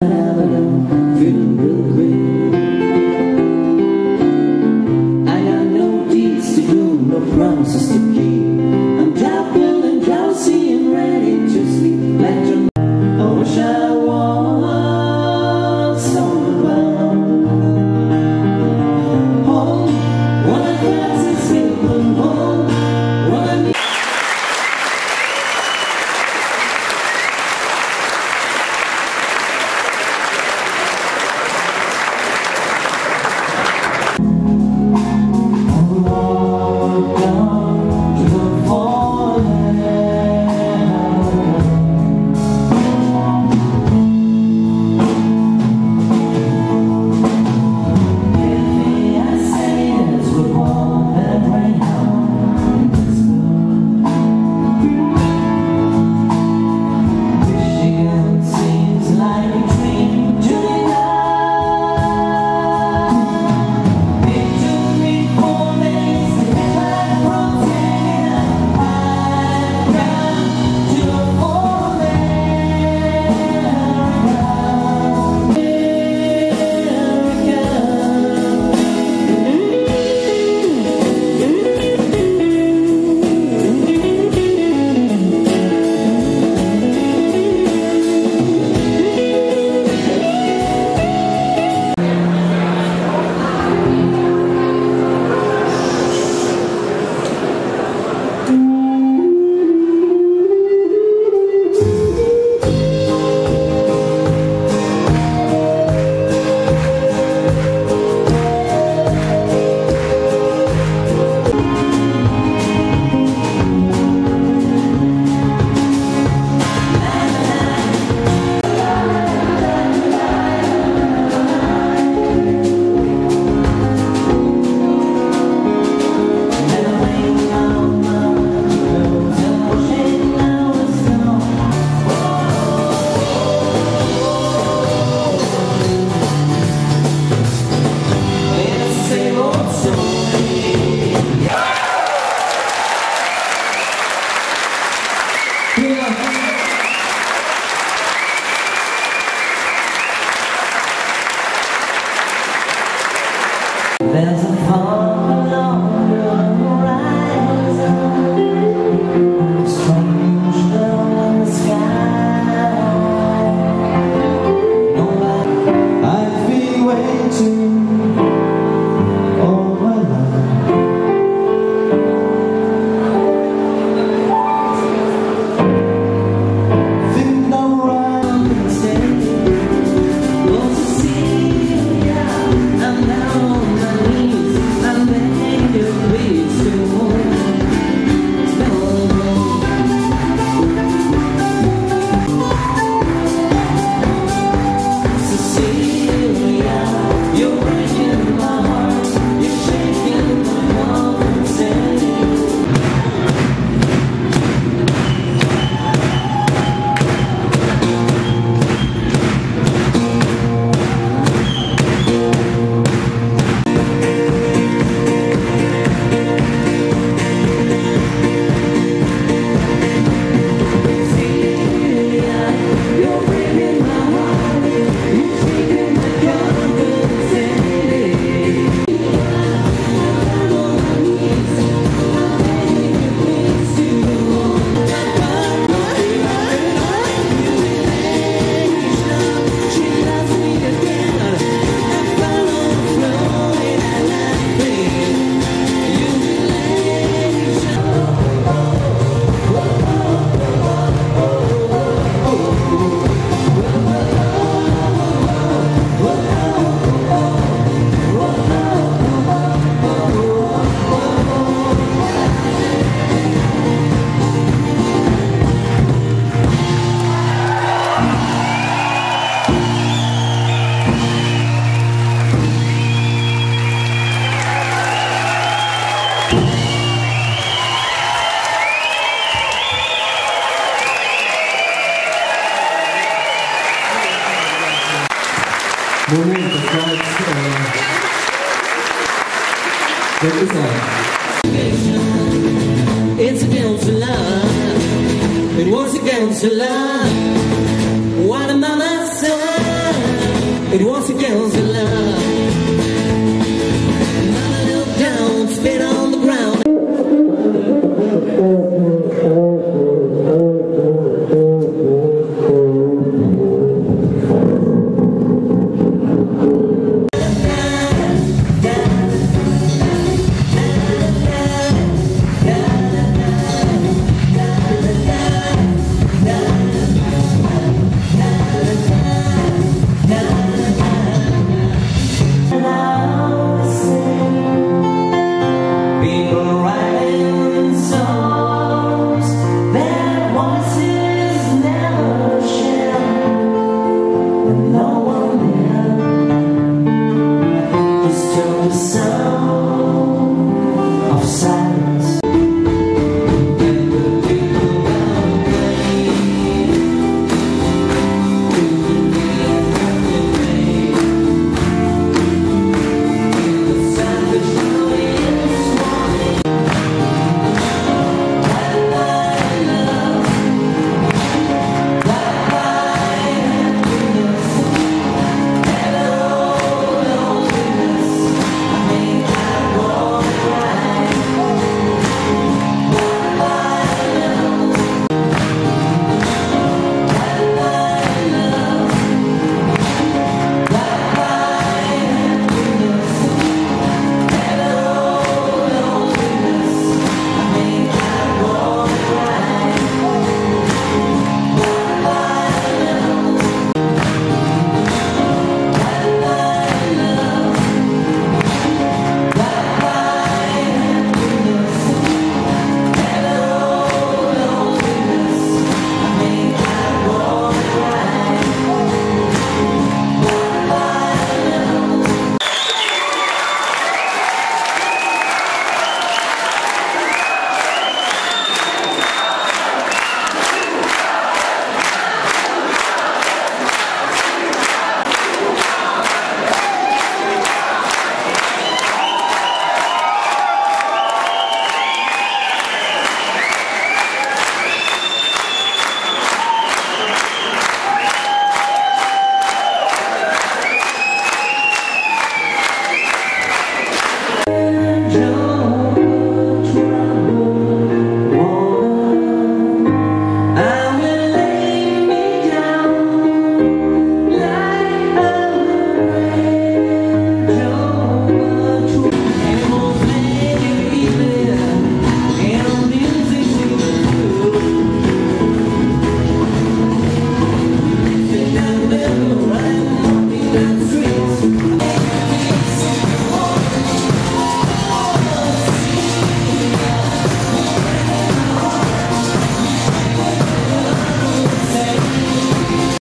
Uh-huh. Lorenzo. Take this It's a law. It was against the law. What a mama said. It was against the law.